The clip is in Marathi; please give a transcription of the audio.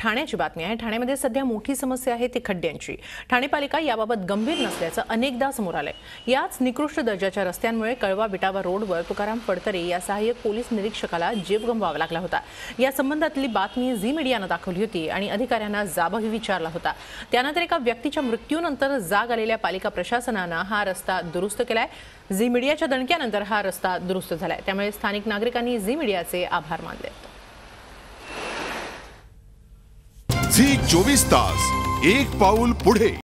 ठाण्याची बातमी आहे. ठाण्यामध्ये सध्या मोठी समस्या आहे ती खड्ड्यांची. ठाणे पालिका याबाबत गंभीर नसल्याचं अनेकदा समोर आलंय. याच निकृष्ट दर्जाच्या रस्त्यांमुळे कळवा बिटावा रोडवर तुकाराम फडतरे या सहाय्यक पोलीस निरीक्षकाला जीव गमवावा लागला होता. या संबंधातली बातमी झी मीडियानं दाखवली होती आणि अधिकाऱ्यांना जाबही विचारला होता. त्यानंतर एका व्यक्तीच्या मृत्यूनंतर जाग आलेल्या पालिका प्रशासनानं हा रस्ता दुरुस्त केलाय. झी मीडियाच्या दणक्यानंतर हा रस्ता दुरुस्त झालाय. त्यामुळे स्थानिक नागरिकांनी झी मीडियाचे आभार मानले चोवीस तास एक पाउल पुढे.